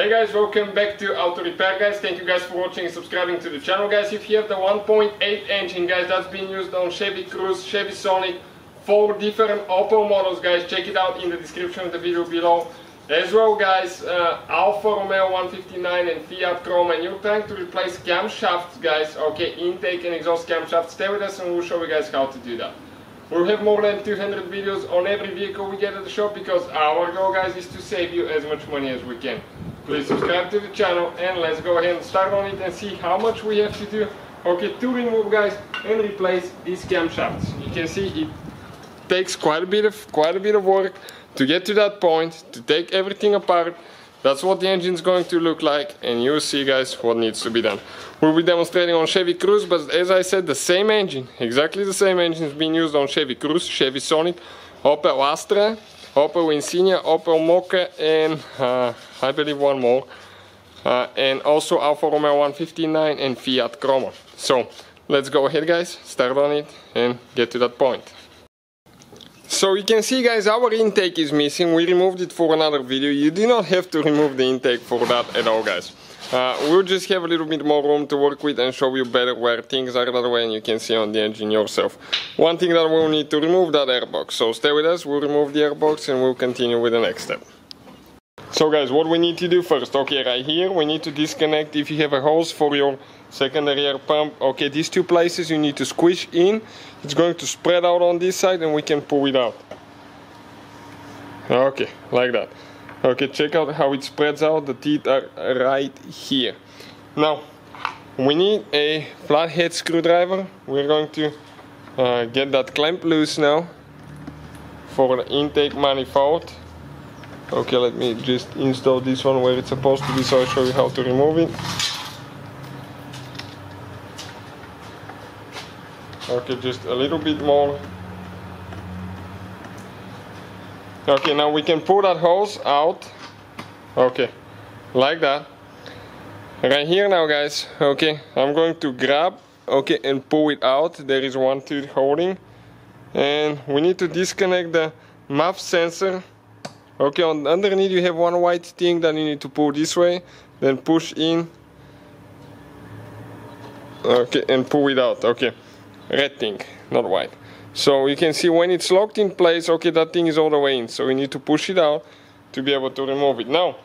Hey guys, welcome back to Auto Repair guys. Thank you guys for watching and subscribing to the channel guys. If you have the 1.8 engine guys, that's been used on Chevy Cruze, Chevy Sonic, four different Opel models guys. Check it out in the description of the video below. As well guys, uh, Alfa Romeo 159 and Fiat Croma and you're trying to replace camshafts guys, okay, intake and exhaust camshafts, stay with us and we'll show you guys how to do that. We'll have more than 200 videos on every vehicle we get at the shop because our goal guys is to save you as much money as we can. Please subscribe to the channel and let's go ahead and start on it and see how much we have to do okay to remove guys and replace these camshafts. You can see it takes quite a bit of quite a bit of work to get to that point, to take everything apart. That's what the engine is going to look like and you'll see guys what needs to be done. We'll be demonstrating on Chevy Cruze but as I said the same engine, exactly the same engine is being used on Chevy Cruze, Chevy Sonic, Opel Astra, Opel Insignia, Opel Mokka and uh, I believe one more. Uh, and also Alfa Romeo 159 and Fiat Croma. So let's go ahead guys, start on it and get to that point. So you can see guys our intake is missing, we removed it for another video, you do not have to remove the intake for that at all guys. Uh, we'll just have a little bit more room to work with and show you better where things are that way and you can see on the engine yourself. One thing that we'll need to remove that airbox, so stay with us, we'll remove the airbox and we'll continue with the next step. So guys, what we need to do first, okay, right here, we need to disconnect if you have a hose for your secondary air pump. Okay, these two places you need to squish in. It's going to spread out on this side and we can pull it out. Okay, like that. Okay, check out how it spreads out. The teeth are right here. Now, we need a flathead screwdriver. We're going to uh, get that clamp loose now for the intake manifold. Okay, let me just install this one where it's supposed to be so I'll show you how to remove it. Okay, just a little bit more. Okay, now we can pull that hose out. Okay, like that. Right here now, guys. Okay, I'm going to grab, okay, and pull it out. There is one tooth holding. And we need to disconnect the MAF sensor. Okay, on underneath you have one white thing that you need to pull this way. Then push in. Okay, and pull it out. Okay, red thing, not white. So you can see when it's locked in place, okay, that thing is all the way in. So we need to push it out to be able to remove it. Now,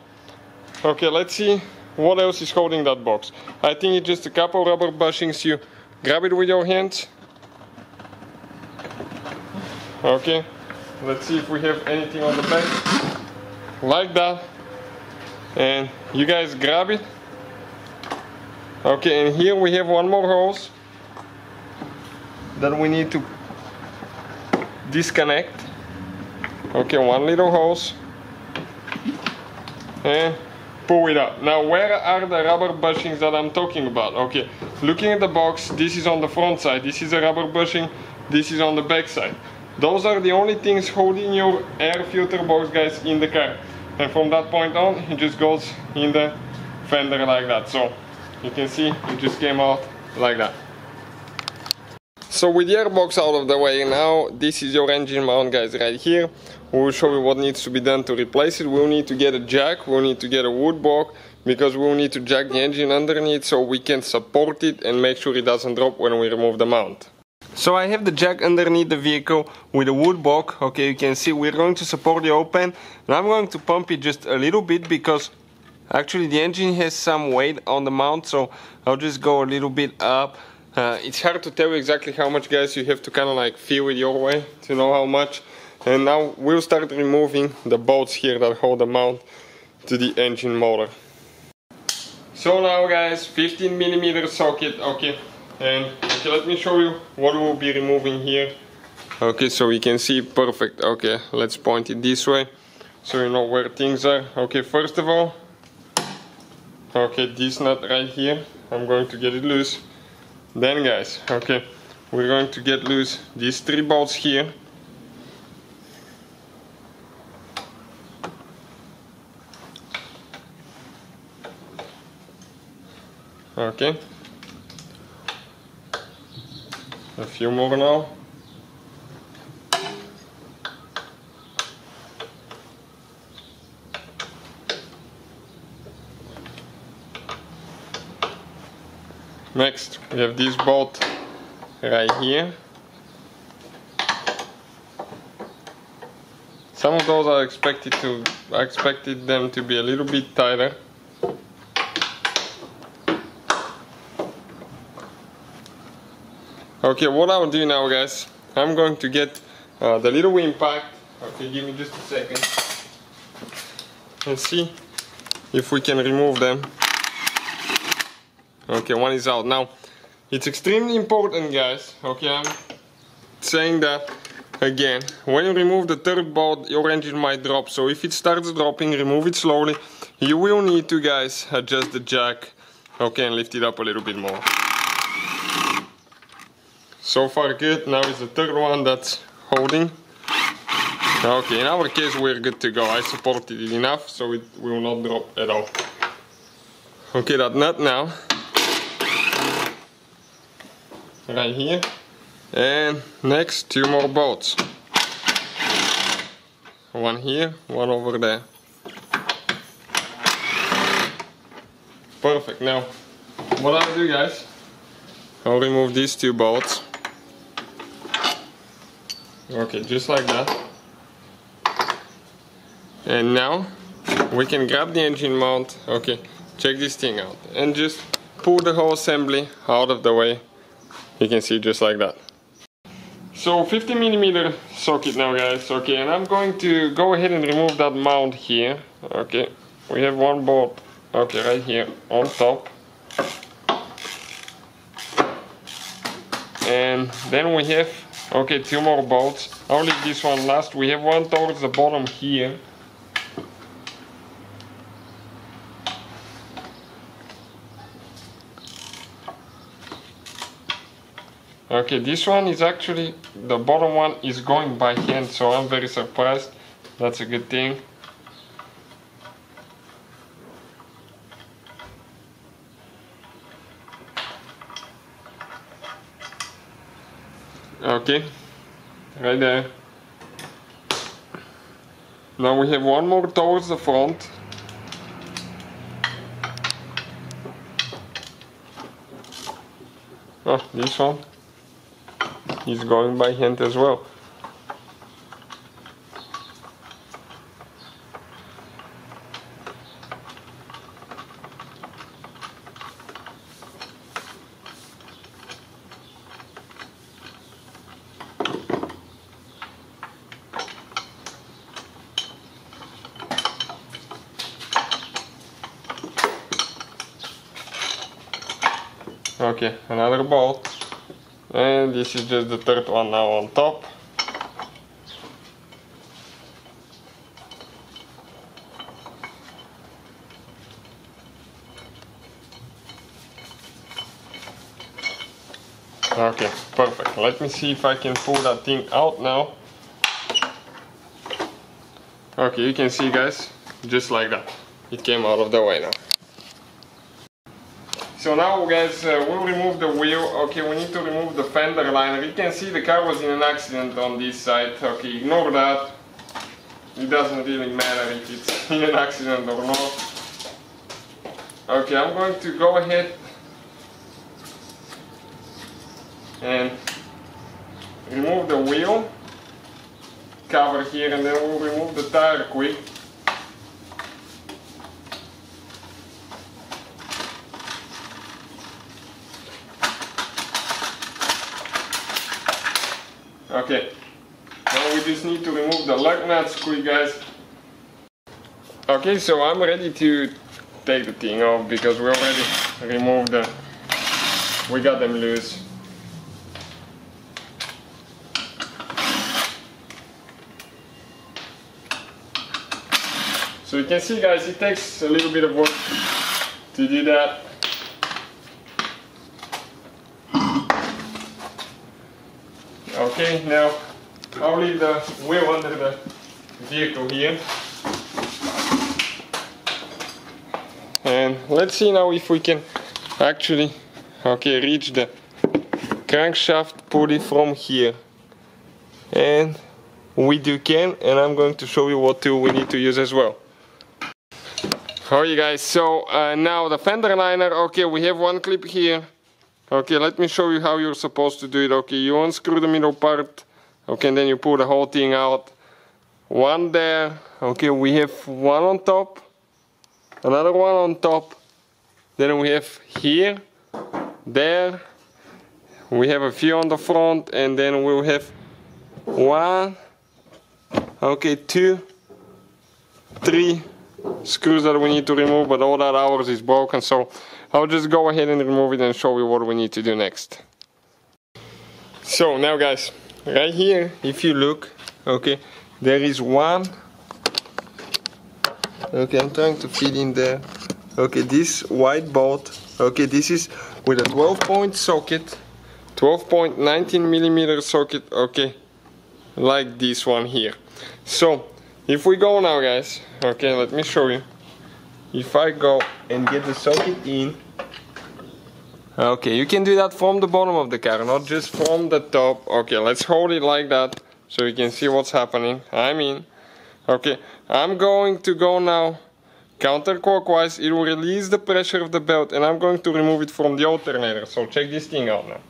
okay, let's see what else is holding that box. I think it's just a couple rubber bushings. You grab it with your hands. Okay, let's see if we have anything on the back. Like that. And you guys grab it. Okay, and here we have one more hose that we need to disconnect. Okay one little hose. And pull it out. Now where are the rubber bushings that I'm talking about? Okay looking at the box this is on the front side. This is a rubber bushing. This is on the back side. Those are the only things holding your air filter box guys in the car. And from that point on it just goes in the fender like that. So you can see it just came out like that so with the airbox out of the way now, this is your engine mount guys right here. We'll show you what needs to be done to replace it. We'll need to get a jack, we'll need to get a wood block because we'll need to jack the engine underneath so we can support it and make sure it doesn't drop when we remove the mount. So I have the jack underneath the vehicle with a wood block. Okay, you can see we're going to support the open. And I'm going to pump it just a little bit because actually the engine has some weight on the mount. So I'll just go a little bit up uh, it's hard to tell exactly how much gas you have to kind of like feel it your way to know how much. And now we'll start removing the bolts here that hold the mount to the engine motor. So now guys, 15 millimeter socket, okay. And okay, let me show you what we'll be removing here. Okay, so we can see perfect. Okay, let's point it this way so you know where things are. Okay, first of all, okay, this nut right here, I'm going to get it loose. Then guys, okay, we're going to get loose these three bolts here. Okay. A few more now. Next we have this bolt right here. Some of those are expected to I expected them to be a little bit tighter. Okay what I'll do now guys I'm going to get uh, the little impact okay give me just a second. And see if we can remove them okay one is out. Now it's extremely important guys okay I'm saying that again. When you remove the third bolt your engine might drop. So if it starts dropping remove it slowly. You will need to guys adjust the jack okay and lift it up a little bit more. So far good. Now is the third one that's holding. Okay in our case we're good to go. I supported it enough so it will not drop at all. Okay that nut now right here. And next two more bolts. One here one over there. Perfect. Now what I'll do guys I'll remove these two bolts. Okay just like that. And now we can grab the engine mount. Okay check this thing out. And just pull the whole assembly out of the way you can see just like that. So 50 millimeter socket now guys. Okay and I'm going to go ahead and remove that mount here. Okay we have one bolt okay right here on top. And then we have okay two more bolts. Leave this one last. We have one towards the bottom here Okay, this one is actually, the bottom one is going by hand, so I'm very surprised. That's a good thing. Okay, right there. Now we have one more towards the front. Oh, this one he's going by hand as well. Okay, another bolt and this is just the third one now on top. Okay perfect. Let me see if I can pull that thing out now. Okay you can see guys just like that. It came out of the way now so now guys, uh, we'll remove the wheel. Okay, we need to remove the fender liner. You can see the car was in an accident on this side. Okay, ignore that. It doesn't really matter if it's in an accident or not. Okay, I'm going to go ahead and remove the wheel cover here and then we'll remove the tire quick. Okay, now we just need to remove the lug nuts quick guys. Okay, so I'm ready to take the thing off because we already removed the, we got them loose. So you can see guys, it takes a little bit of work to do that. Okay, now I'll leave the wheel under the vehicle here. And let's see now if we can actually okay reach the crankshaft pulley from here. And we do can and I'm going to show you what tool we need to use as well. Alright guys, so uh, now the fender liner, okay we have one clip here Okay, let me show you how you're supposed to do it. Okay, you unscrew the middle part. Okay, and then you pull the whole thing out. One there. Okay, we have one on top. Another one on top. Then we have here, there. We have a few on the front, and then we'll have one, okay, two, three screws that we need to remove, but all that ours is broken, so I'll just go ahead and remove it and show you what we need to do next. So now guys, right here, if you look, okay, there is one, okay, I'm trying to fit in there, okay, this white bolt, okay, this is with a 12 point socket, 12.19 millimeter socket, okay, like this one here. So, if we go now guys, okay, let me show you. If I go and get the socket in, okay, you can do that from the bottom of the car, not just from the top. Okay, let's hold it like that so you can see what's happening. I mean, okay, I'm going to go now counterclockwise. It will release the pressure of the belt and I'm going to remove it from the alternator. So check this thing out now.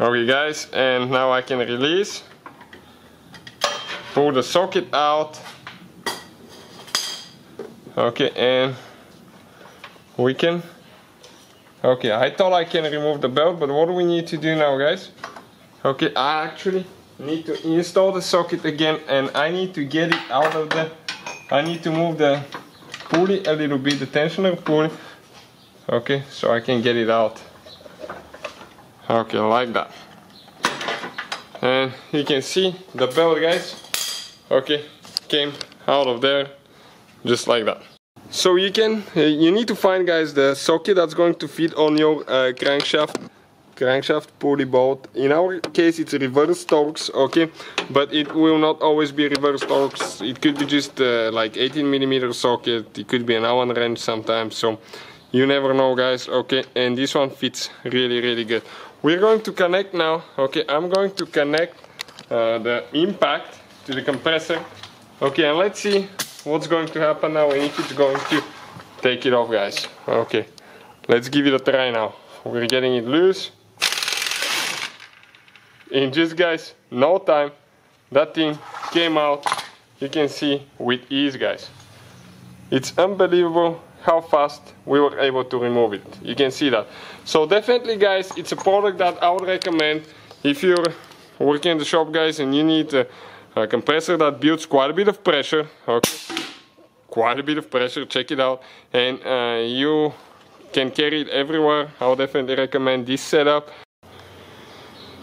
Okay guys, and now I can release. Pull the socket out. Okay, and we can... Okay, I thought I can remove the belt, but what do we need to do now guys? Okay, I actually need to install the socket again and I need to get it out of the... I need to move the pulley a little bit, the tensioner pulley. Okay, so I can get it out okay like that and you can see the belt guys okay came out of there just like that. So you can uh, you need to find guys the socket that's going to fit on your uh, crankshaft crankshaft pulley bolt. In our case it's reverse Torx okay? But it will not always be reverse Torx it could be just uh, like 18 millimeter socket. It could be an allen wrench sometimes. So you never know guys okay? And this one fits really really good. We're going to connect now okay? I'm going to connect uh, the impact to the compressor. Okay and let's see what's going to happen now and if it's going to take it off guys. Okay let's give it a try now. We're getting it loose. In just guys no time. That thing came out you can see with ease guys. It's unbelievable how fast we were able to remove it. You can see that. So definitely guys, it's a product that I would recommend if you're working in the shop guys and you need a, a compressor that builds quite a bit of pressure. Okay. Quite a bit of pressure, check it out. And uh, you can carry it everywhere. I would definitely recommend this setup.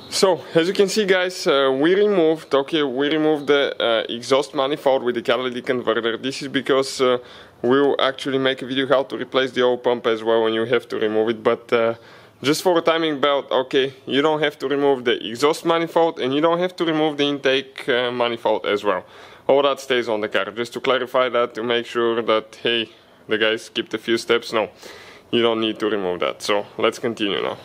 So, as you can see guys, uh, we removed, okay, we removed the uh, exhaust manifold with the catalytic converter. This is because uh, we'll actually make a video how to replace the oil pump as well when you have to remove it, but uh, just for a timing belt, okay, you don't have to remove the exhaust manifold and you don't have to remove the intake uh, manifold as well. All that stays on the car, just to clarify that, to make sure that, hey, the guys skipped a few steps, no, you don't need to remove that. So, let's continue now.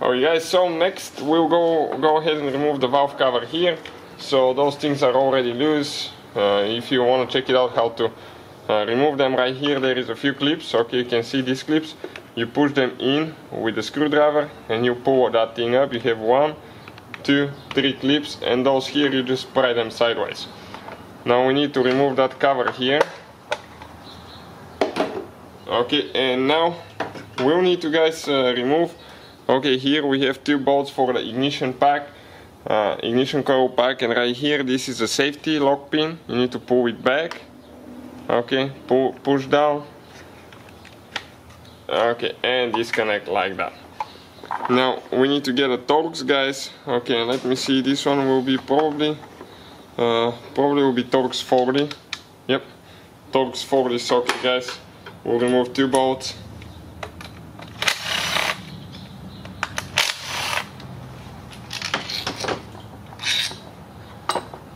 Alright guys, so next we'll go, go ahead and remove the valve cover here. So those things are already loose. Uh, if you want to check it out how to uh, remove them right here, there is a few clips. Okay, you can see these clips. You push them in with the screwdriver and you pull that thing up. You have one, two, three clips and those here you just pry them sideways. Now we need to remove that cover here. Okay, and now we'll need to guys uh, remove Okay, here we have two bolts for the ignition pack, uh, ignition coil pack, and right here this is a safety lock pin. You need to pull it back. Okay, pull, push down. Okay, and disconnect like that. Now we need to get a Torx, guys. Okay, let me see. This one will be probably, uh, probably will be Torx 40. Yep, Torx 40 socket, guys. We'll remove two bolts.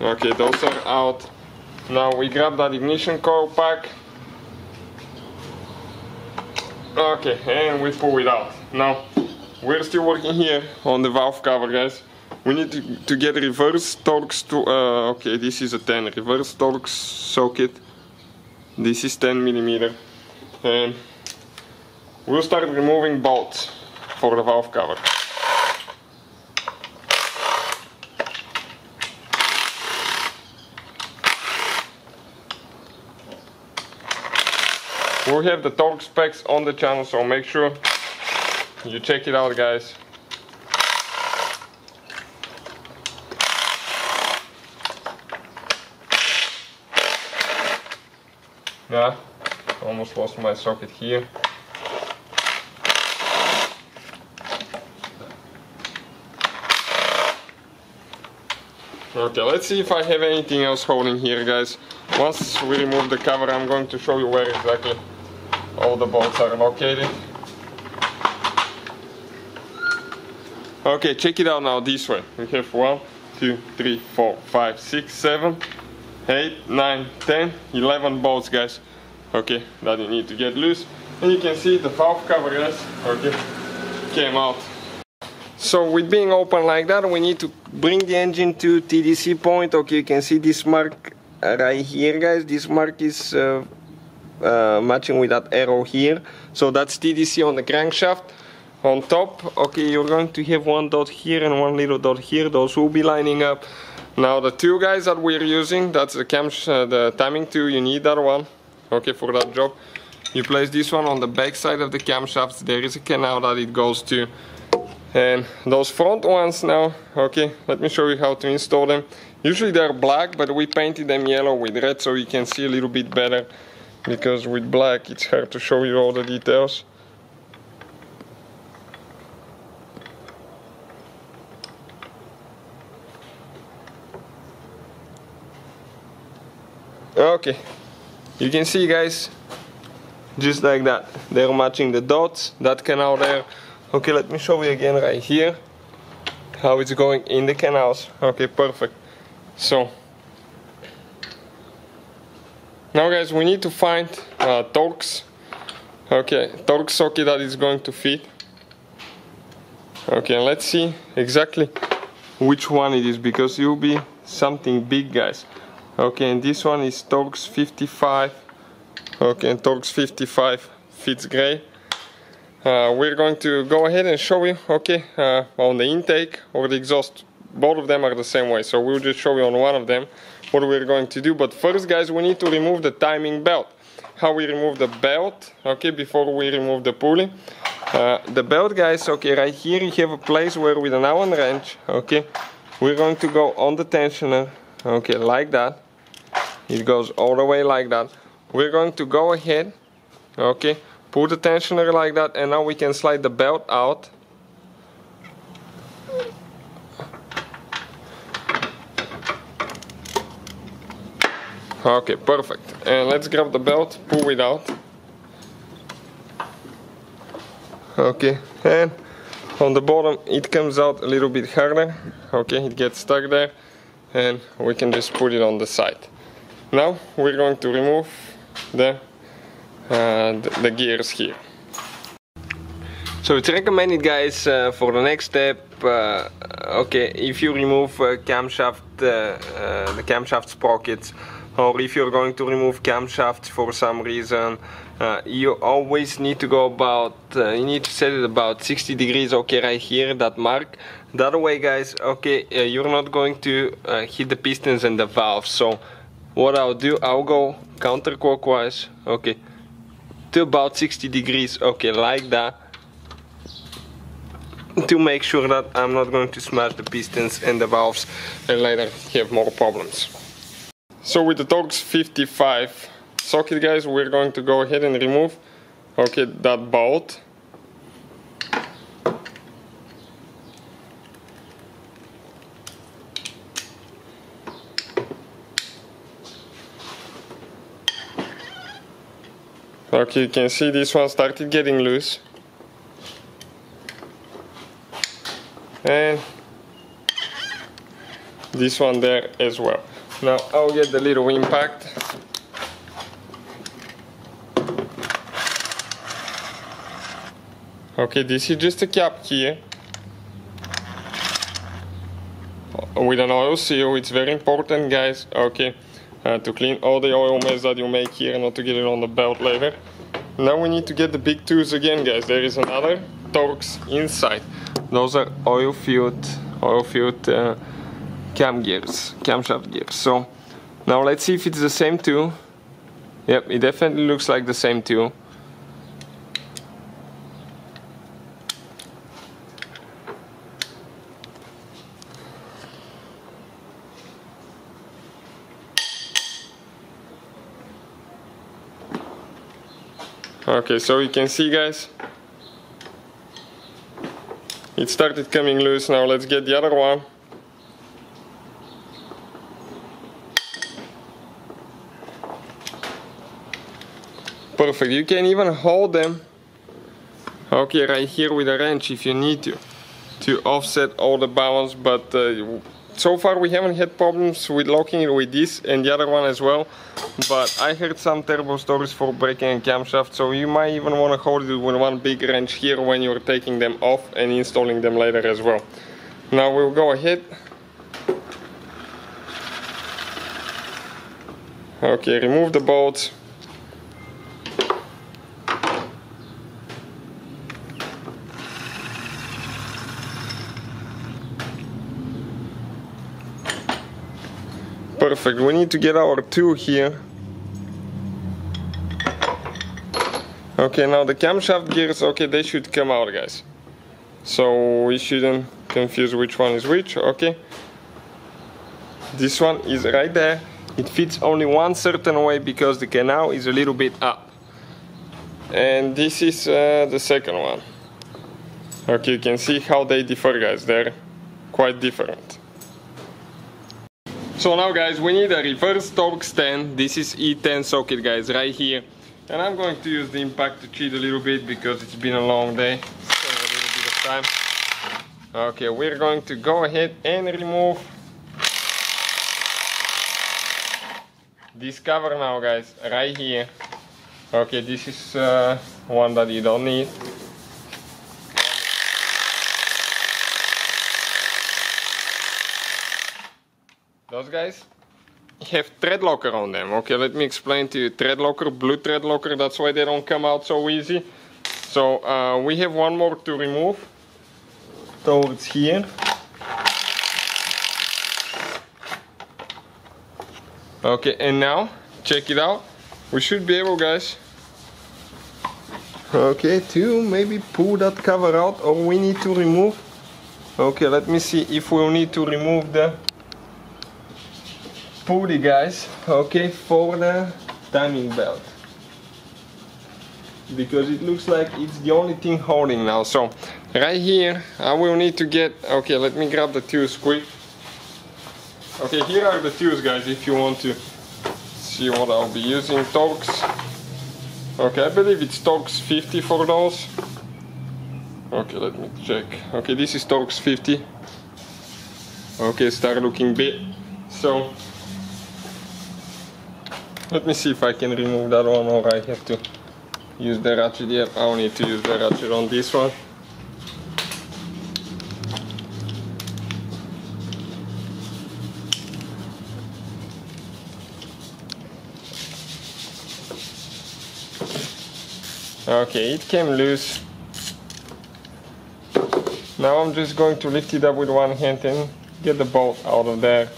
Okay, those are out. Now we grab that ignition coil pack. Okay, and we pull it out. Now, we're still working here on the valve cover, guys. we need to, to get reverse Torx to, uh, okay, this is a 10, reverse Torx socket. This is 10 millimeter. And we'll start removing bolts for the valve cover. We have the torque specs on the channel, so make sure you check it out, guys. Yeah, almost lost my socket here. Okay, let's see if I have anything else holding here, guys. Once we remove the cover, I'm going to show you where exactly all the bolts are located. Okay, check it out now this way. We have one, two, three, four, five, six, seven, eight, nine, ten, eleven bolts, guys. Okay, that you need to get loose. And you can see the valve cover, guys, okay, came out. So with being open like that, we need to bring the engine to TDC point. Okay, you can see this mark right here, guys. This mark is uh, matching with that arrow here. So that's TDC on the crankshaft. On top, okay, you're going to have one dot here and one little dot here. Those will be lining up. Now the two guys that we're using, that's the cam, uh, the timing tool. You need that one, okay, for that job. You place this one on the back side of the camshaft. There is a canal that it goes to. And those front ones now, okay, let me show you how to install them. Usually they're black, but we painted them yellow with red so you can see a little bit better. Because with black it's hard to show you all the details. Okay, you can see guys, just like that. They're matching the dots, that canal there. Okay, let me show you again right here how it's going in the canals. Okay, perfect. So, now guys, we need to find uh, Torx. Okay, Torx socket that is going to fit. Okay, let's see exactly which one it is because it will be something big, guys. Okay, and this one is Torx 55. Okay, and Torx 55 fits great. Uh, we're going to go ahead and show you, okay, uh, on the intake or the exhaust. Both of them are the same way, so we'll just show you on one of them what we're going to do. But first, guys, we need to remove the timing belt. How we remove the belt, okay, before we remove the pulley. Uh, the belt, guys, okay, right here you have a place where with an Allen wrench, okay, we're going to go on the tensioner, okay, like that. It goes all the way like that. We're going to go ahead, okay, pull the tensioner like that, and now we can slide the belt out. Okay, perfect. And let's grab the belt, pull it out. Okay, and on the bottom it comes out a little bit harder. Okay, it gets stuck there, and we can just put it on the side. Now we're going to remove the, uh, the, gears here. So it's recommended guys uh, for the next step, uh, okay, if you remove uh, camshaft, uh, uh, the camshaft sprockets, or if you're going to remove camshafts for some reason, uh, you always need to go about, uh, you need to set it about 60 degrees, okay, right here, that mark. That way guys, okay, uh, you're not going to uh, hit the pistons and the valves, so what I'll do, I'll go counterclockwise, okay, to about 60 degrees, okay, like that, to make sure that I'm not going to smash the pistons and the valves and later have more problems. So with the Torx 55 socket guys, we're going to go ahead and remove, okay, that bolt. Okay, you can see this one started getting loose. And this one there as well. Now I'll get the little impact. Okay, this is just a cap here. with an oil seal. It's very important, guys. Okay, uh, to clean all the oil mess that you make here, not to get it on the belt later. Now we need to get the big tools again, guys. There is another Torx inside. Those are oil filled, oil filled uh, cam gears, camshaft gears. So now let's see if it's the same tool. Yep, it definitely looks like the same tool. Okay, so you can see guys, it started coming loose. Now let's get the other one. Perfect, you can even hold them, okay, right here with a wrench if you need to, to offset all the balance, but uh, so far we haven't had problems with locking it with this and the other one as well but I heard some terrible stories for breaking a camshaft so you might even want to hold it with one big wrench here when you're taking them off and installing them later as well. Now we'll go ahead. Okay remove the bolts Perfect, we need to get our tool here. Okay, now the camshaft gears, okay, they should come out, guys. So we shouldn't confuse which one is which, okay? This one is right there. It fits only one certain way because the canal is a little bit up. And this is uh, the second one. Okay, you can see how they differ, guys. They're quite different. So now guys, we need a reverse Torx stand. This is E10 socket guys, right here. And I'm going to use the impact to cheat a little bit because it's been a long day. So a little bit of time. Okay, we're going to go ahead and remove this cover now guys, right here. Okay, this is uh, one that you don't need. Those guys have thread locker on them. Okay, let me explain to you. Thread locker, blue thread locker, that's why they don't come out so easy. So uh, we have one more to remove towards here. Okay, and now, check it out. We should be able, guys, okay, to maybe pull that cover out or we need to remove. Okay, let me see if we'll need to remove the pulley guys. Okay for the timing belt. Because it looks like it's the only thing holding now. So right here I will need to get okay let me grab the tools quick. Okay here are the tools guys if you want to see what I'll be using. Torx okay I believe it's Torx 50 for those. Okay let me check. Okay this is Torx 50 okay start looking big so let me see if I can remove that one or I have to use the ratchet. Yep, I'll need to use the ratchet on this one. Okay, it came loose. Now I'm just going to lift it up with one hand and get the bolt out of there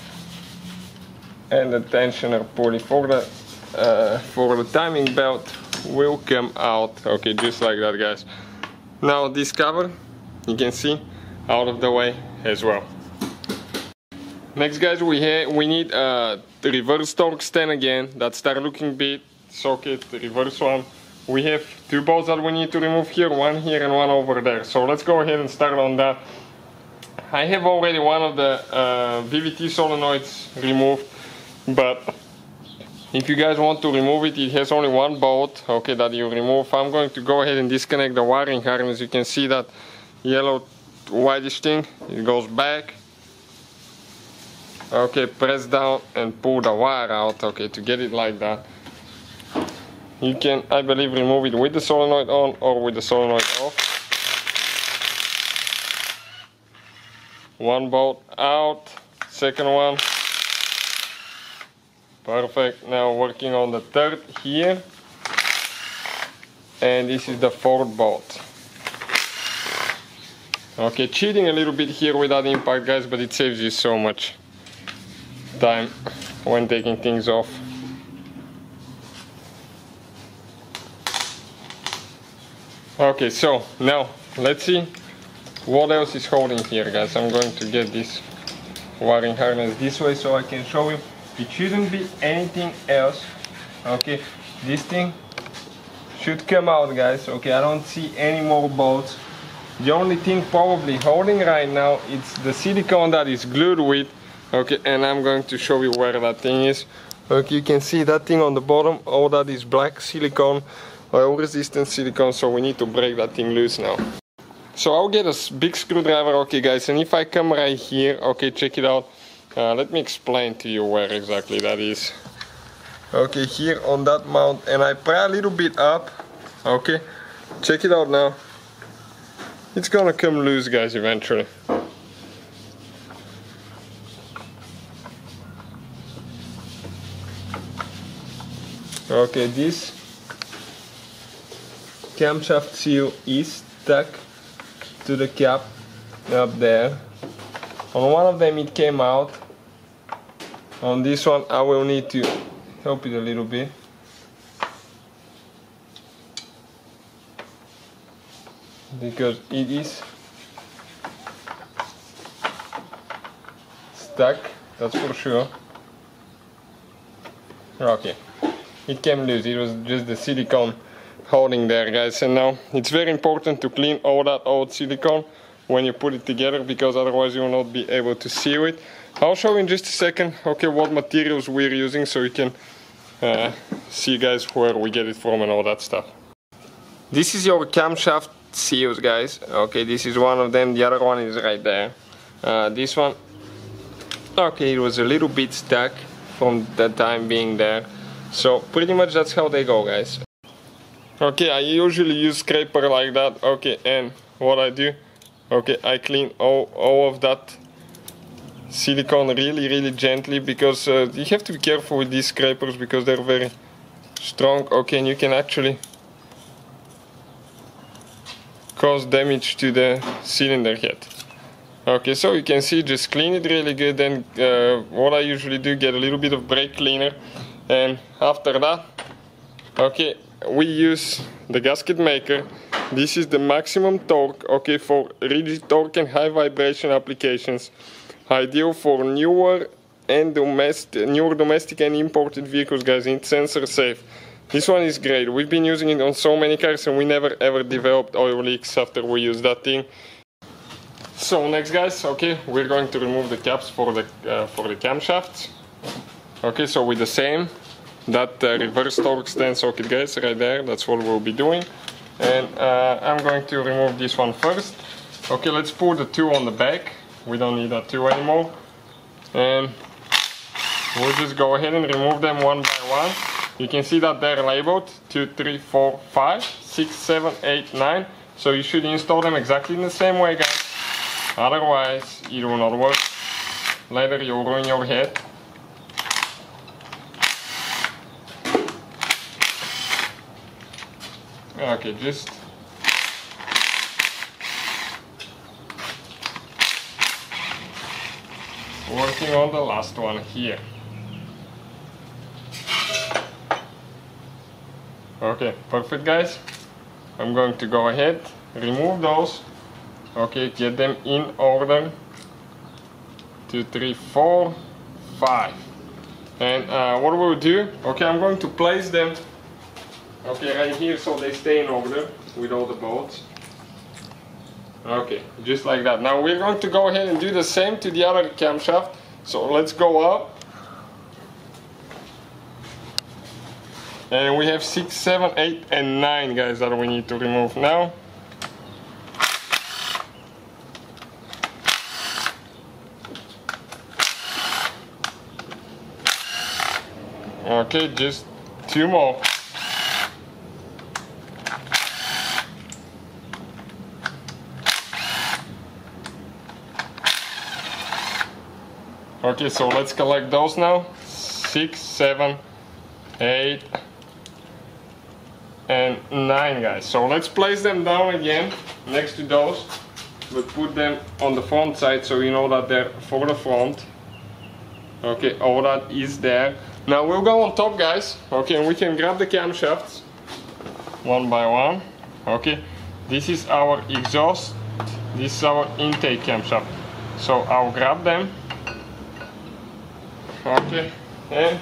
and the tensioner pulley for the uh, for the timing belt will come out. Okay just like that guys. Now this cover you can see out of the way as well. Next guys we have we need a reverse Torx stand again. That start looking bit socket reverse one. We have two bolts that we need to remove here one here and one over there. So let's go ahead and start on that. I have already one of the uh, VVT solenoids removed but if you guys want to remove it, it has only one bolt, okay, that you remove. I'm going to go ahead and disconnect the wiring harness. You can see that yellow whitish thing, it goes back. Okay, press down and pull the wire out, okay, to get it like that. You can, I believe, remove it with the solenoid on or with the solenoid off. One bolt out, second one. Perfect. Now working on the third here. And this is the fourth bolt. Okay, cheating a little bit here without impact guys, but it saves you so much time when taking things off. Okay, so now let's see what else is holding here guys. I'm going to get this wiring harness this way so I can show you. It shouldn't be anything else. Okay, this thing should come out guys. Okay, I don't see any more bolts. The only thing probably holding right now is the silicone that is glued with. Okay, and I'm going to show you where that thing is. Okay, you can see that thing on the bottom. All that is black silicone, oil resistant silicone, so we need to break that thing loose now. So I'll get a big screwdriver, okay guys, and if I come right here, okay, check it out. Uh, let me explain to you where exactly that is. Okay, here on that mount, and I pry a little bit up, okay, check it out now. It's gonna come loose guys eventually. Okay, this camshaft seal is stuck to the cap up there. On one of them it came out. On this one I will need to help it a little bit. because it is stuck that's for sure. Okay. It came loose. It was just the silicone holding there guys. And now it's very important to clean all that old silicone when you put it together because otherwise you will not be able to seal it I'll show you in just a second okay what materials we're using so you can uh, see guys where we get it from and all that stuff. This is your camshaft seals guys. Okay this is one of them. The other one is right there. Uh, this one. Okay it was a little bit stuck from the time being there. So pretty much that's how they go guys. Okay I usually use scraper like that. Okay and what I do? Okay I clean all, all of that silicone really really gently because uh, you have to be careful with these scrapers because they're very strong okay and you can actually cause damage to the cylinder head. Okay, so you can see, just clean it really good. Then uh, what I usually do, get a little bit of brake cleaner, and after that, okay, we use the gasket maker. This is the maximum torque, okay, for rigid torque and high vibration applications. Ideal for newer and domestic, newer domestic and imported vehicles, guys. It's sensor safe. This one is great. We've been using it on so many cars and we never ever developed oil leaks after we used that thing. So next guys, okay, we're going to remove the caps for the uh, for the camshafts. Okay, so with the same, that uh, reverse Torx stand socket guys, right there, that's what we'll be doing. And uh, I'm going to remove this one first. Okay, let's put the two on the back. We don't need that two anymore. And we'll just go ahead and remove them one by one. You can see that they're labeled 2, 3, 4, 5, 6, 7, 8, 9. So you should install them exactly in the same way guys. Otherwise it will not work. Later you'll ruin your head. Okay, just working on the last one here. Okay, perfect guys. I'm going to go ahead, remove those. Okay, get them in order. Two, three, four, five. And uh, what we'll do, okay, I'm going to place them, okay, right here so they stay in order with all the bolts. Okay, just like that. Now we're going to go ahead and do the same to the other camshaft. So let's go up. And we have 6, 7, 8 and 9 guys that we need to remove now. Okay, just two more. Okay, so let's collect those now. Six, seven, eight, and nine guys. So let's place them down again next to those. We put them on the front side so you know that they're for the front. Okay, all that is there. Now we'll go on top guys. Okay, and we can grab the camshafts one by one. Okay, this is our exhaust. This is our intake camshaft. So I'll grab them. Okay, and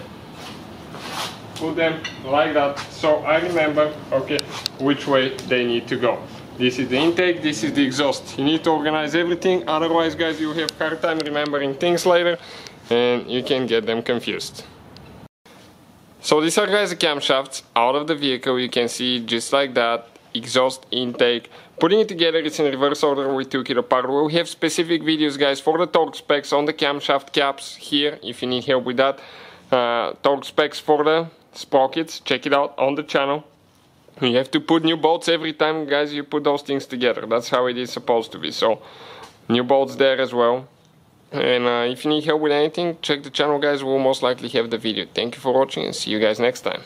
put them like that. So I remember okay which way they need to go. This is the intake this is the exhaust. You need to organize everything otherwise guys you have hard time remembering things later and you can get them confused. So these are guys the camshafts. Out of the vehicle you can see just like that exhaust intake putting it together it's in reverse order we took it apart we have specific videos guys for the torque specs on the camshaft caps here if you need help with that. Uh, torque specs for the sprockets check it out on the channel. You have to put new bolts every time guys you put those things together. That's how it is supposed to be. So new bolts there as well. And uh, if you need help with anything check the channel guys. We'll most likely have the video. Thank you for watching and see you guys next time